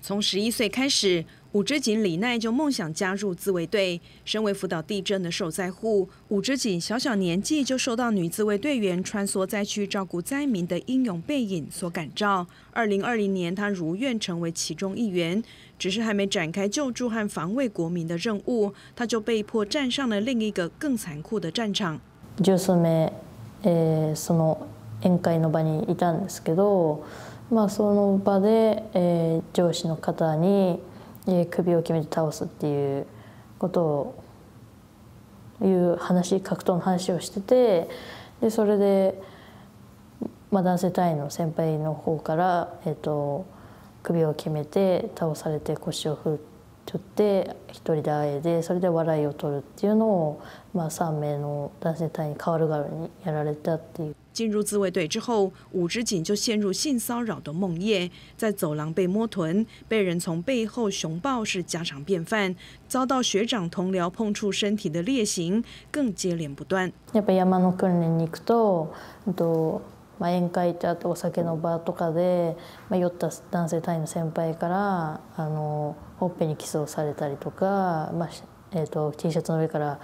从十一岁开始，五之井李奈就梦想加入自卫队。身为福岛地震的受灾户，五之井小小年纪就受到女自卫队员穿梭灾区照顾灾民的英勇背影所感召。二零二零年，他如愿成为其中一员，只是还没展开救助和防卫国民的任务，他就被迫站上了另一个更残酷的战场。十数名、えその宴会の場にいたんですけど。 まあ、その場で、えー、上司の方に、えー、首を決めて倒すっていうことをいう話格闘の話をしててでそれで、まあ、男性隊員の先輩の方から、えーと、首を決めて倒されて腰を振って一人であえでそれで笑いを取るっていうのを、まあ、3名の男性隊員代わる代わるにやられたっていう。进入自卫队之后，武之井就陷入性骚扰的梦魇，在走廊被摸臀、被人从背后熊抱是家常便饭，遭到学长同僚碰触身体的劣行更接连不断。やっぱ山の訓練に行くと、とまあ宴会ってあとお酒の場とかで、まあ酔った男性隊員の先輩からあのほっぺにキスをされたりとか、まあえっ、と T シャツの上から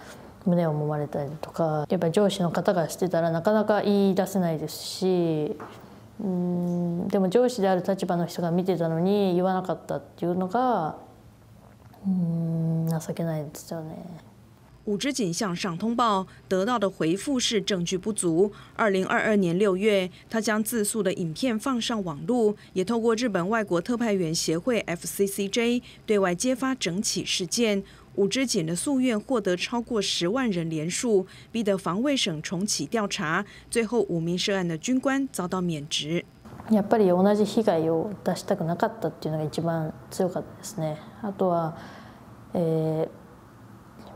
胸を揉まれたりとかやっぱり上司の方がしてたらなかなか言い出せないですしうんでも上司である立場の人が見てたのに言わなかったっていうのがうん情けないですよね。武之井向上通报得到的回复是证据不足。二零二二年六月，他将自诉的影片放上网路，也透过日本外国特派员协会 （FCCJ） 对外揭发整起事件。武之井的诉愿获得超过十万人联署，逼得防卫省重启调查。最后，五名涉案的军官遭到免职。やっぱり同じ被害を出したくなかったっていうのが一番強かったですね。あとは、えー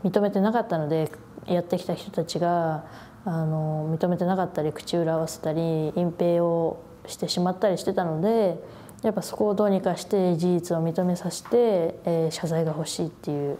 認めてなかったのでやってきた人たちがあの認めてなかったり口裏合わせたり隠蔽をしてしまったりしてたのでやっぱそこをどうにかして事実を認めさせて、えー、謝罪が欲しいっていう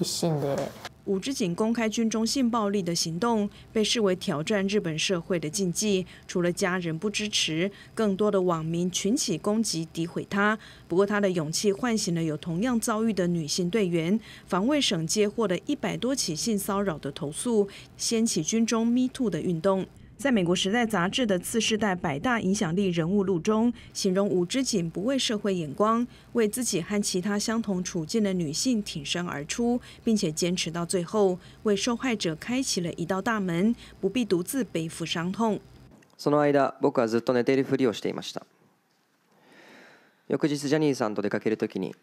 一心で。武之井公开军中性暴力的行动，被视为挑战日本社会的禁忌。除了家人不支持，更多的网民群起攻击、诋毁他。不过，他的勇气唤醒了有同样遭遇的女性队员。防卫省接获了一百多起性骚扰的投诉，掀起军中 “Me Too” 的运动。在美国《时代》杂志的次世代百大影响力人物录中，形容武之井不畏社会眼光，为自己和其他相同处境的女性挺身而出，并且坚持到最后，为受害者开启了一道大门，不必独自背负伤痛。その間、僕はずっと寝ているふりをしていました。翌日、ジャニーさんと出かけるときに、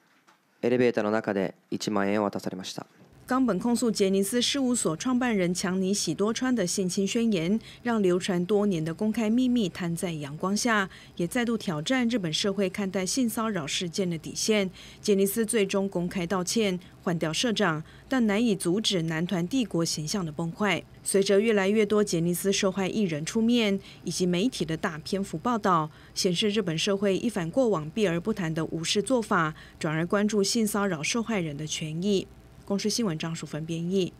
エレベーターの中で1万円を渡されました。 冈本控诉杰尼斯事务所创办人强尼喜多川的性侵宣言，让流传多年的公开秘密摊在阳光下，也再度挑战日本社会看待性骚扰事件的底线。杰尼斯最终公开道歉，换掉社长，但难以阻止男团帝国形象的崩坏。随着越来越多杰尼斯受害艺人出面，以及媒体的大篇幅报道，显示日本社会一反过往避而不谈的无视做法，转而关注性骚扰受害人的权益。公司新闻张淑芬编译。